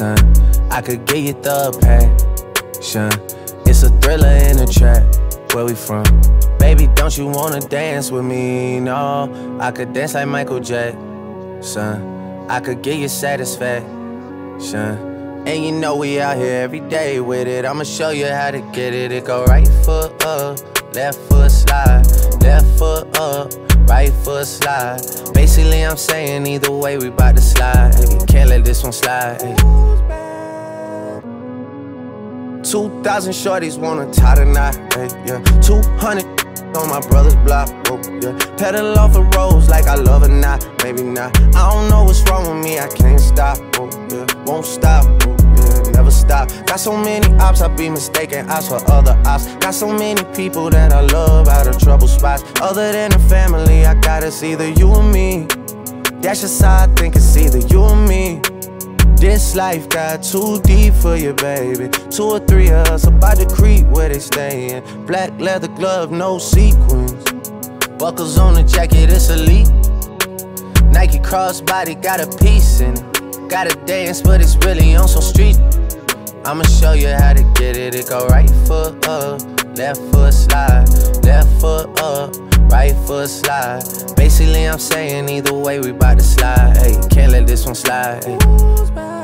I could get you the passion. It's a thriller in a trap. Where we from? Baby, don't you wanna dance with me? No, I could dance like Michael Jackson. I could get you satisfaction. And you know we out here every day with it. I'ma show you how to get it. It go right foot up, left foot slide, foot slide. Basically, I'm saying either way, we bout to slide. Hey, can't let this one slide. Hey. 2,000 shorties wanna tie tonight, yeah. 200 on my brother's block, oh, yeah. Petal off a rose like I love or not, maybe not. I don't know what's wrong with me, I can't stop, oh, yeah. Won't stop, oh, stop. Got so many ops, I be mistaken ops for other ops. Got so many people that I love out of trouble spots. Other than the family, I got it's either you or me. That's just how I think it's either you or me. This life got too deep for you, baby. Two or three of us about to creep where they stayin'. Black leather glove, no sequins. Buckles on the jacket, it's Alyx. Nike crossbody got a piece in it. Gotta dance, but it's really on some street. I'ma show you how to get it. It go right foot up, left foot slide, left foot up, right foot slide. Basically, I'm saying either way, we bout to slide. Hey, can't let this one slide. Hey.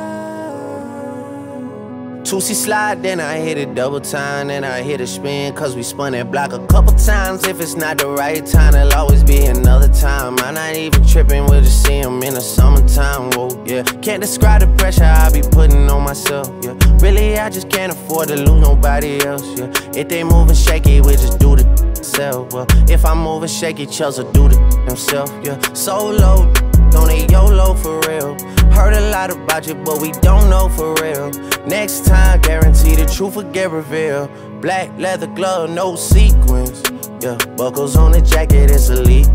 Toosie slide, then I hit it double time, then I hit a spin, cause we spun that block a couple times. If it's not the right time, it'll always be another time. I'm not even tripping, we'll just see him in the summertime, whoa, yeah. Can't describe the pressure I be putting on myself, yeah. Really, I just can't afford to lose nobody else, yeah. If they moving shaky, we just do the self, well. If I'm moving shaky, Chelsea do the himself, yeah. Solo, don't need YOLO for real. Heard a lot about you, but we don't know for real. Next time, guarantee the truth will get revealed. Black leather glove, no sequins. Yeah, buckles on the jacket, it's Alyx.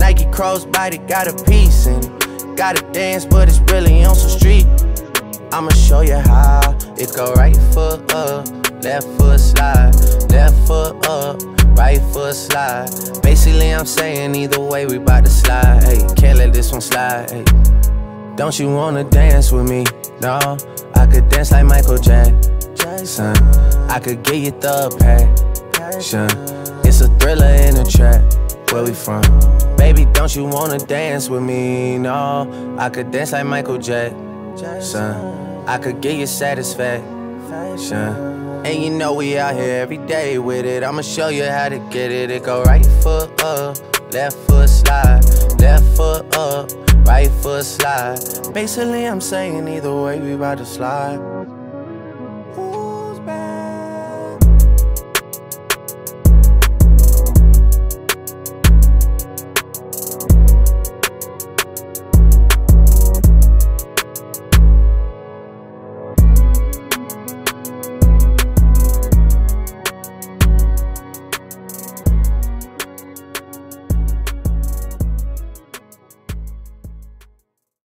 Nike crossbody got a piece in it. Gotta dance, but it's really on some street. I'ma show you how. It go right foot up, left foot slide, left foot up, right foot slide. Basically, I'm saying either way, we bout to slide. Hey, can't let this one slide. Don't you wanna dance with me? No, I could dance like Michael Jackson. I could get you the passion. It's a thriller in a trap. Where we from? Baby, don't you wanna dance with me? No, I could dance like Michael Jackson. I could get you satisfaction. And you know we out here every day with it. I'ma show you how to get it. It go right foot up, left foot slide, left foot up right foot slide. Basically, I'm saying either way, we about to slide.